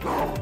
Come on.